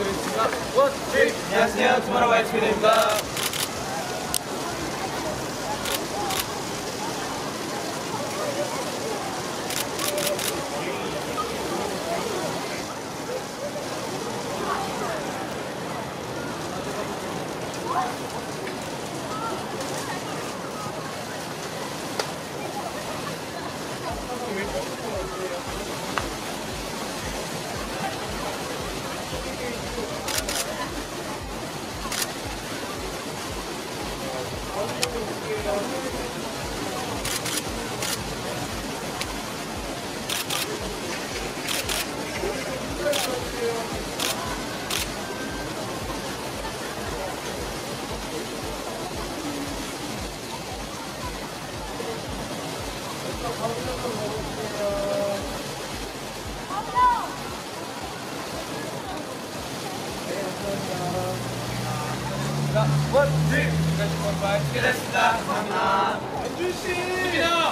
안녕하세요. 자, 원, 둘, 지금까지 투모로우 됐습니다. 감 사합니다. 안준 씨. 입니다.